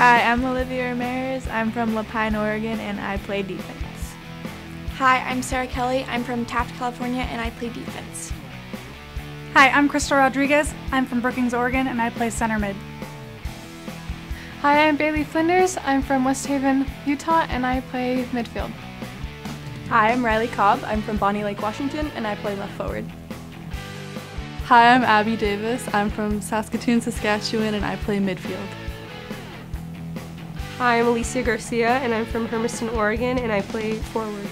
Hi, I'm Olivia Ramirez. I'm from La Pine, Oregon, and I play defense. Hi, I'm Sarah Kelly. I'm from Taft, California, and I play defense. Hi, I'm Crystal Rodriguez. I'm from Brookings, Oregon, and I play center mid. Hi, I'm Bailey Flinders. I'm from West Haven, Utah, and I play midfield. Hi, I'm Riley Cobb. I'm from Bonney Lake, Washington, and I play left forward. Hi, I'm Abby Davis. I'm from Saskatoon, Saskatchewan, and I play midfield. Hi, I'm Alicia Garcia, and I'm from Hermiston, Oregon, and I play forward.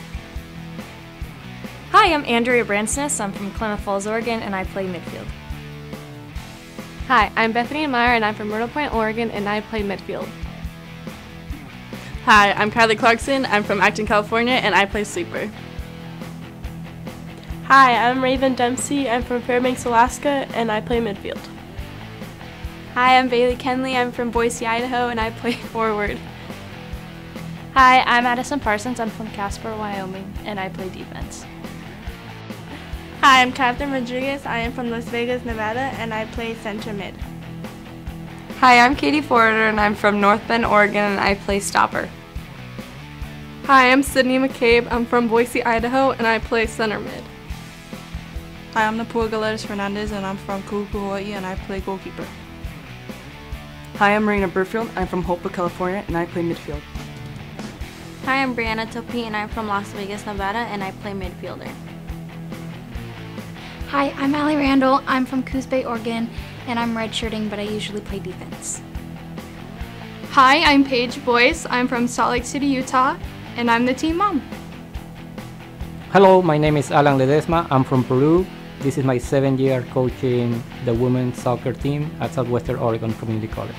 Hi, I'm Andrea Bransness. I'm from Klamath Falls, Oregon, and I play midfield. Hi, I'm Bethany Meyer, and I'm from Myrtle Point, Oregon, and I play midfield. Hi, I'm Kylie Clarkson. I'm from Acton, California, and I play sweeper. Hi, I'm Raven Dempsey. I'm from Fairbanks, Alaska, and I play midfield. Hi, I'm Bailey Kenley. I'm from Boise, Idaho, and I play forward. Hi, I'm Addison Parsons. I'm from Casper, Wyoming, and I play defense. Hi, I'm Catherine Rodriguez. I am from Las Vegas, Nevada, and I play center mid. Hi, I'm Katie Forder, and I'm from North Bend, Oregon, and I play stopper. Hi, I'm Sydney McCabe. I'm from Boise, Idaho, and I play center mid. Hi, I'm Napua Galetas Fernandez, and I'm from Kahuku, Hawaii, and I play goalkeeper. Hi, I'm Marina Burfield. I'm from Hopewell, California, and I play midfield. Hi, I'm Brianna Topi, and I'm from Las Vegas, Nevada, and I play midfielder. Hi, I'm Allie Randall. I'm from Coos Bay, Oregon, and I'm redshirting, but I usually play defense. Hi, I'm Paige Boyce. I'm from Salt Lake City, Utah, and I'm the team mom. Hello, my name is Alan Ledesma. I'm from Peru. This is my seventh year coaching the women's soccer team at Southwestern Oregon Community College.